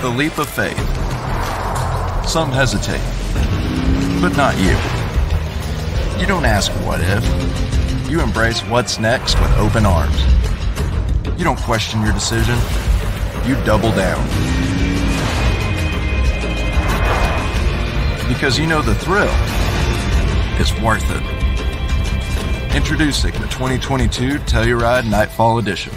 The leap of faith. Some hesitate, but not you. You don't ask what if. You embrace what's next with open arms. You don't question your decision. You double down. Because you know the thrill is worth it. Introducing the 2022 Telluride Nightfall Edition.